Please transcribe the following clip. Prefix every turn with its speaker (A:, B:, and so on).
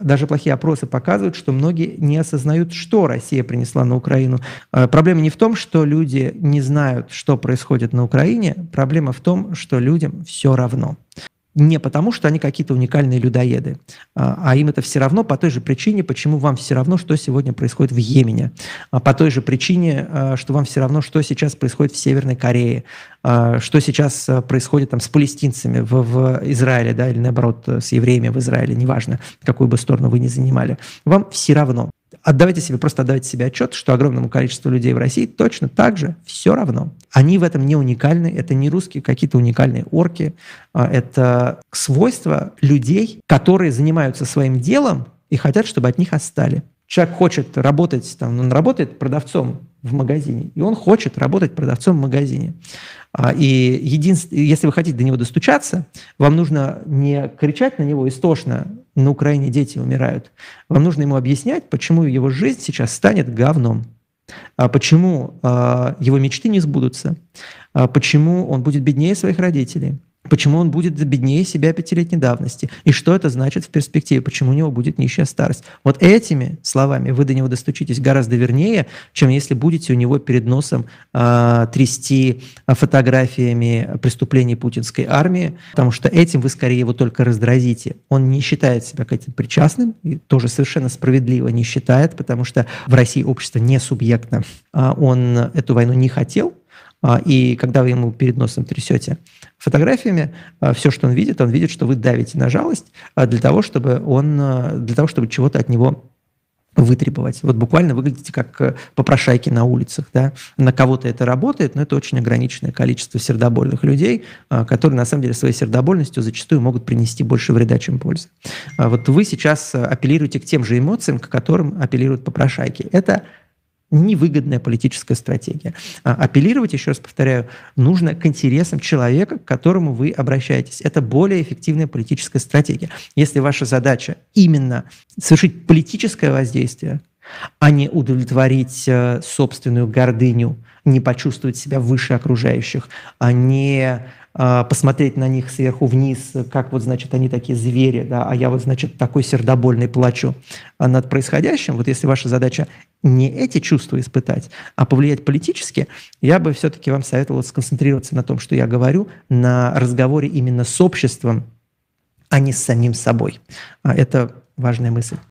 A: даже плохие опросы показывают, что многие не осознают, что Россия принесла на Украину. Э, проблема не в том, что люди не знают, что происходит на Украине, проблема в том, что людям все равно не потому, что они какие-то уникальные людоеды, а, а им это все равно по той же причине, почему вам все равно, что сегодня происходит в Йемене, а по той же причине, а, что вам все равно, что сейчас происходит в Северной Корее, что сейчас происходит там с палестинцами в, в Израиле, да, или наоборот с евреями в Израиле, неважно, какую бы сторону вы ни занимали. Вам все равно отдавайте себе, просто отдавайте себе отчет, что огромному количеству людей в России точно так же все равно. Они в этом не уникальны, это не русские какие-то уникальные орки, а это свойства людей, которые занимаются своим делом и хотят, чтобы от них отстали. Человек хочет работать, там, он работает продавцом в магазине, и он хочет работать продавцом в магазине. А, и единственное, если вы хотите до него достучаться, вам нужно не кричать на него истошно, на Украине дети умирают. Вам нужно ему объяснять, почему его жизнь сейчас станет говном, а почему а, его мечты не сбудутся, почему он будет беднее своих родителей, почему он будет беднее себя пятилетней давности, и что это значит в перспективе, почему у него будет нищая старость. Вот этими словами вы до него достучитесь гораздо вернее, чем если будете у него перед носом э, трясти фотографиями преступлений путинской армии, потому что этим вы скорее его только раздразите. Он не считает себя к этим причастным, и тоже совершенно справедливо не считает, потому что в России общество не субъектно. А он эту войну не хотел, а, и когда вы ему перед носом трясете фотографиями, а, все, что он видит, он видит, что вы давите на жалость а, для того, чтобы он, для того, чтобы чего-то от него вытребовать. Вот буквально выглядите как э, попрошайки на улицах. Да? На кого-то это работает, но это очень ограниченное количество сердобольных людей, которые на самом деле своей сердобольностью зачастую могут принести больше вреда, чем пользы. Вот вы сейчас э, апеллируете к тем же эмоциям, к которым апеллируют попрошайки. Это невыгодная политическая стратегия. А апеллировать, еще раз повторяю, нужно к интересам человека, к которому вы обращаетесь. Это более эффективная политическая стратегия. Если ваша задача именно совершить политическое воздействие, а не удовлетворить э, собственную гордыню, не почувствовать себя выше окружающих, а не посмотреть на них сверху вниз, как вот, значит, они такие звери, да, а я вот, значит, такой сердобольный плачу над происходящим. Вот если ваша задача не эти чувства испытать, а повлиять политически, я бы все-таки вам советовал сконцентрироваться на том, что я говорю, на разговоре именно с обществом, а не с самим собой. А это важная мысль.